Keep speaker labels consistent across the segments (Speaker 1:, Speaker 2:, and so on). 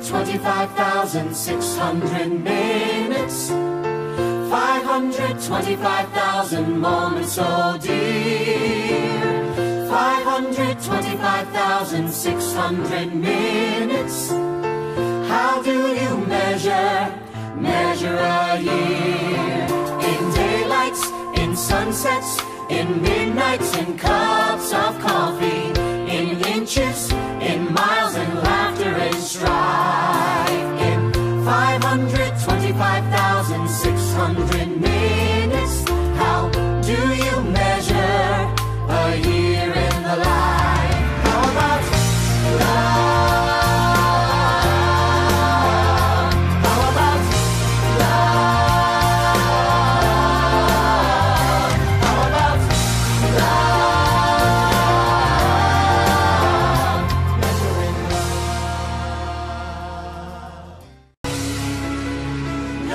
Speaker 1: 525,600 minutes. 525,000 moments, oh dear. 525,600 minutes. How do you measure, measure a year? In daylights, in sunsets, in midnights, in cups of coffee, 125,600 million.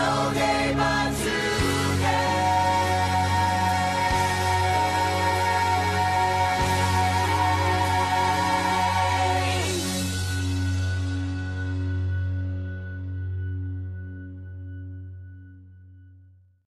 Speaker 1: no day by